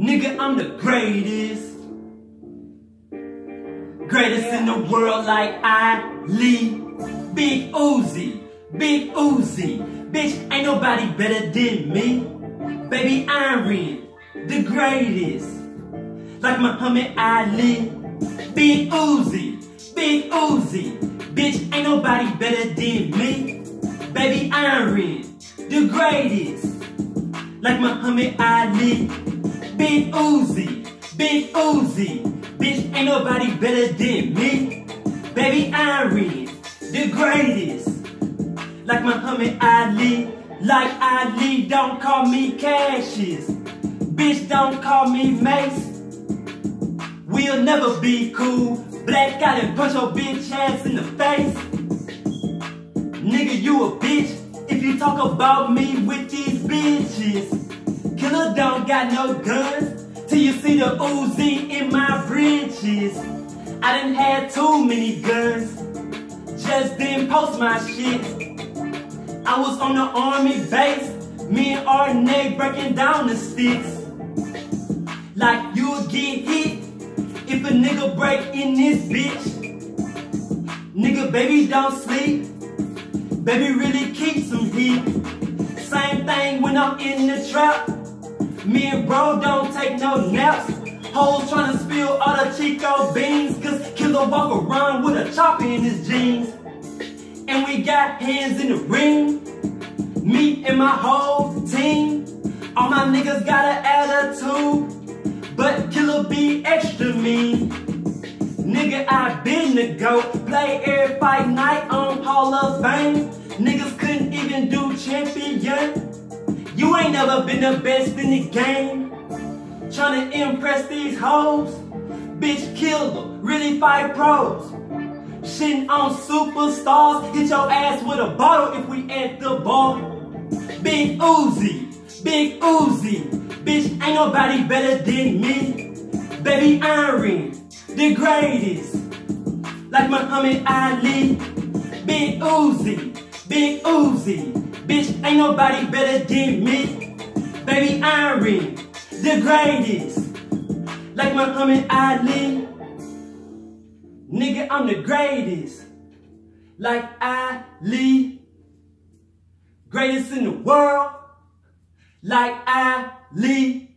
Nigga, I'm the greatest. Greatest in the world like Ali. Big Uzi, Big Uzi. Bitch, ain't nobody better than me. Baby Iron, the greatest. Like Muhammad Ali. Big Uzi, Big Uzi. Bitch, ain't nobody better than me. Baby Iron, the greatest. Like Muhammad Ali. Big Uzi, Big Uzi. Bitch, ain't nobody better than me. Baby Iron, the greatest. Like Muhammad Ali. Like Ali, don't call me Cassius. Bitch, don't call me Mace. We'll never be cool. Black out and punch your bitch ass in the face. Nigga, you a bitch if you talk about me with these bitches. Killer don't got no guns till you see the Uzi in my bridges. I didn't have too many guns, just didn't post my shit. I was on the army base, me and Arnay breaking down the sticks. Like you'll get hit if a nigga break in this bitch. Nigga, baby, don't sleep. Baby, really keeps some heat. Same thing when I'm in the trap. Me and bro don't take no naps. Hoes tryna spill all the Chico beans. Cause Killer walk around with a chopper in his jeans. And we got hands in the ring. Me and my whole team. All my niggas got an attitude. But Killer be extra mean. Nigga, I been the GOAT. Play every fight night on Hall of Fame. Niggas couldn't even do champion. You ain't never been the best in the game. Tryna impress these hoes. Bitch killer, really fight pros. Shitting on superstars. Hit your ass with a bottle if we at the bar. Big Uzi, Big Uzi. Bitch, ain't nobody better than me. Baby Iron, the greatest. Like Muhammad Ali. Big Uzi, Big Uzi. Bitch, ain't nobody better than me. Baby Iron, the greatest. Like Muhammad Ali. Nigga, I'm the greatest. Like Ali. Greatest in the world. Like Ali.